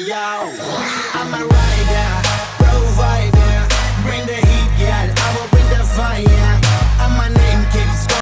Yo, I'm a rock.